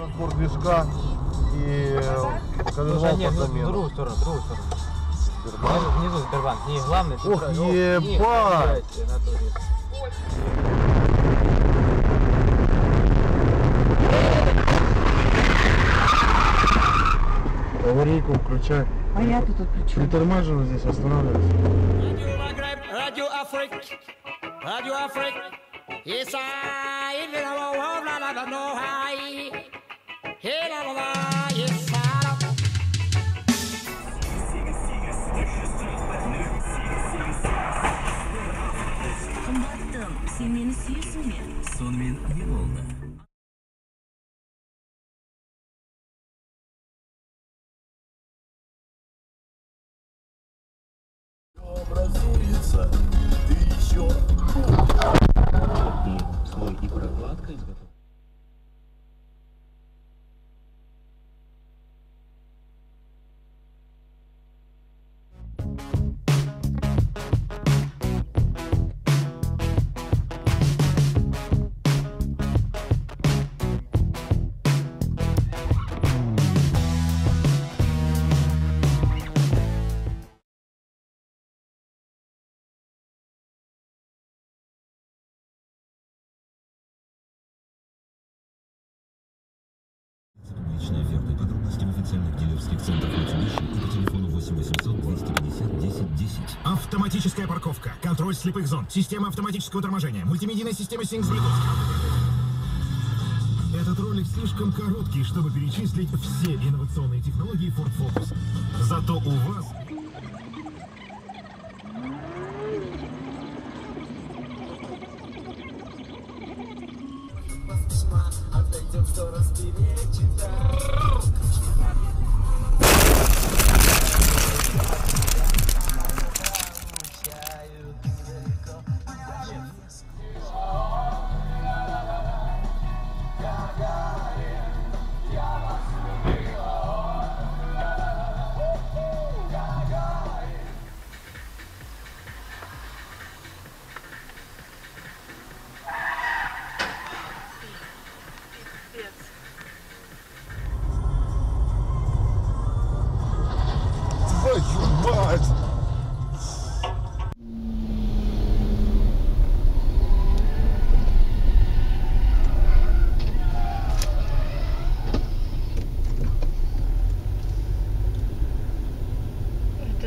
разбор движка и Слушай, коленвал нет, под ну, в замену. другую сторону, в другую сторону. Сбербанк. Внизу, внизу Сбербанк. Не, главный. Ох, ебать! нет. Аварийку включай. А я тут при чем? Притормаживай здесь, останавливайся. Radio Maghreb, Radio Afrique, Radio Afrique. Yes, I live in a world that I don't know сен мені сүйесің бе сонымен не болды образуется ты еще слой и прокладка изготовлена Личные оферты. Подробности в официальных дилерских центрах Mitsubishi и по телефону 8 800 250 10 10. Автоматическая парковка, контроль слепых зон, система автоматического торможения, мультимедийная система Sings Bluetooth. Этот ролик слишком короткий, чтобы перечислить все инновационные технологии Ford Focus. Зато у вас Твою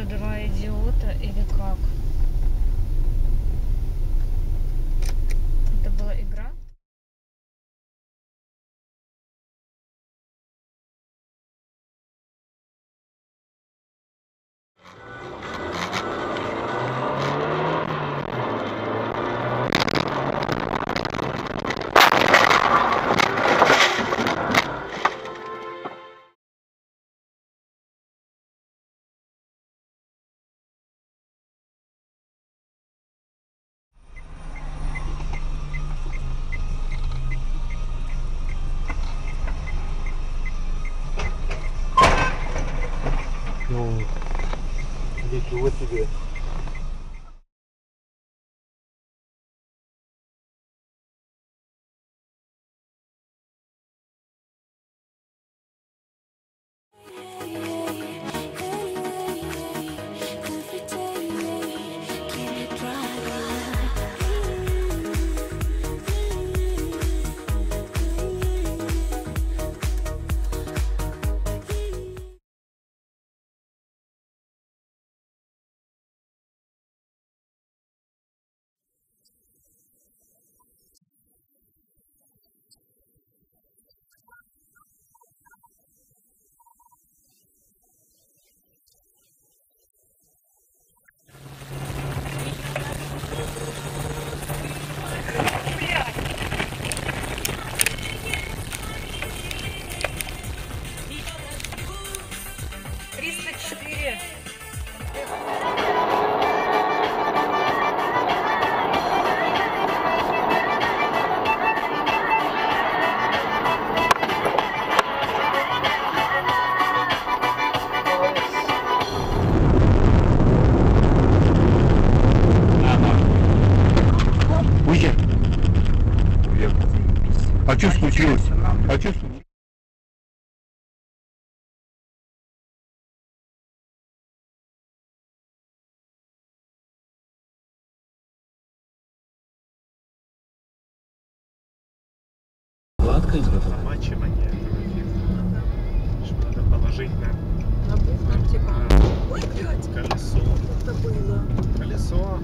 Два идиота или как? Ничего себе. Триста А что случилось? А что случилось? замачивание что-то положить на колесо. Колесо.